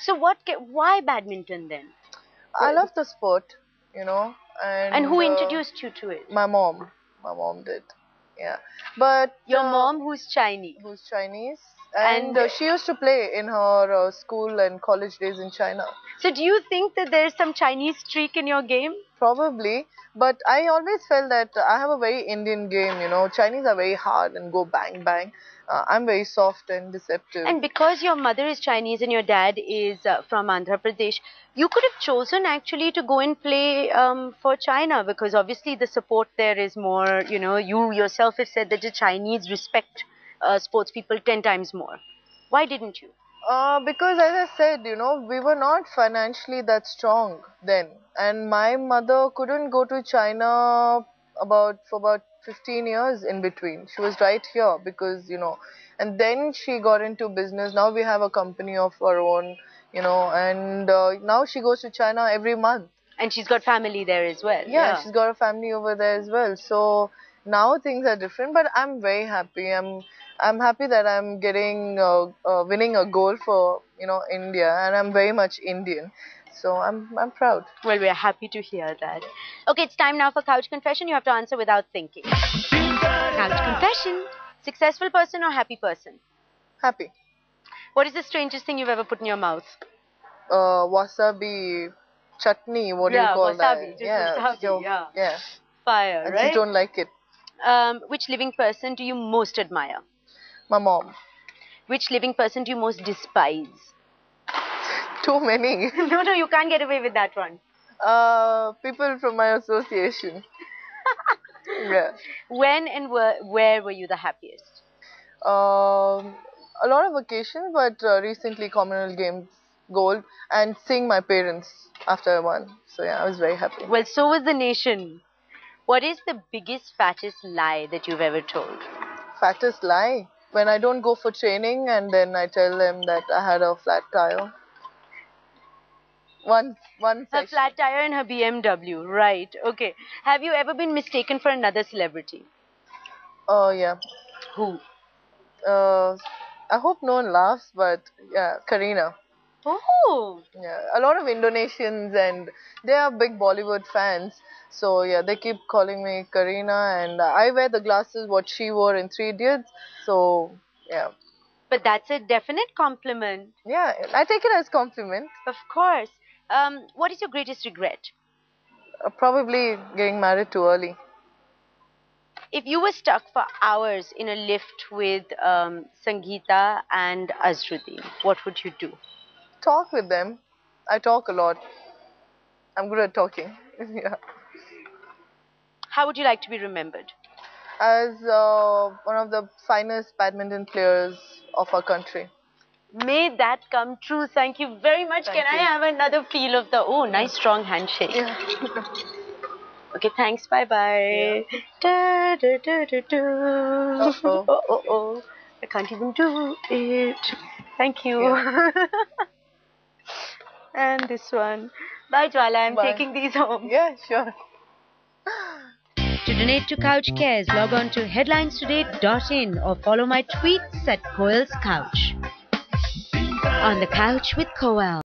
So what? Ca- why badminton then? I love the sport, you know. And, And who uh, introduced you to it? My mom. My mom did. Yeah. But Your uh, mom, who's Chinese. who's Chinese, and, And- uh, she used to play in her uh, school and college days in China. So do you think that there's some Chinese streak in your game? Probably, but I always felt that I have a very Indian game. You know, Chinese are very hard and go bang bang. Uh, I'm very soft and deceptive. And because your mother is Chinese and your dad is uh, from Andhra Pradesh, you could have chosen actually to go and play um, for China because obviously the support there is more, you know, you yourself have said that the Chinese respect uh, sports people 10 times more. Why didn't you? Uh, because as I said, you know, we were not financially that strong then, and my mother couldn't go to China about for about 15 years in between. She was right here because you know, and then she got into business. Now we have a company of our own, you know, and uh, now she goes to China every month. And she's got family there as well. Yeah, she's got a family over there as well. So now things are different, but I'm very happy. I'm I'm happy that I'm getting uh, uh, winning a goal for you know India, and I'm very much Indian. So I'm I'm proud. Well, we're happy to hear that. Okay, it's time now for couch confession. You have to answer without thinking. Couch confession. Successful person or happy person? Happy. What is the strangest thing you've ever put in your mouth? Uh, wasabi chutney. What Yeah, do you call wasabi, that? just yeah, wasabi, so- yeah. yeah. Fire, And right? she don't like it. Um, which living person do you most admire? My mom. Which living person do you most despise? Too many. no, no, you can't get away with that one. uh, people from my association. yeah. When and where, where were you the happiest? Um, a lot of occasions, but uh, recently Commonwealth Games gold and seeing my parents after I won. So yeah, I was very happy. Well, so was the nation. What is the biggest, fattest lie that you've ever told? Fattest lie when I don't go for training and then I tell them that I had a flat tire. One one Her session. flat tire and her BMW, right? Okay. Have you ever been mistaken for another celebrity? Oh yeah. Who? Uh, I hope no one laughs, but yeah, Kareena. Oh, Yeah, a lot of Indonesians and they are big Bollywood fans. So yeah, they keep calling me Kareena, and I wear the glasses what she wore in Three Idiots. So yeah, but that's a definite compliment. yeah, I take it as compliment. Of course. Um, what is your greatest regret? Uh, probably getting married too early. If you were stuck for hours in a lift with um, Sangeeta and Azharuddin, what would you do? Talk with them. I talk a lot. I'm good at talking. yeah, How would you like to be remembered? as uh, one of the finest badminton players of our country. May that come true. Thank you very much. Thank Can I have another feel of the oh, nice strong handshake? Yeah. Okay, thanks. Bye bye. Da, da, da, da, da. Uh-oh. oh, oh, oh. I can't even do it. Thank you. and this one. Bye, Jwala. I'm Bye. taking these home. yeah, sure. To donate to Couch Cares, log on to headlinestoday.in or follow my tweets at Koel's Couch. On the couch with Koel.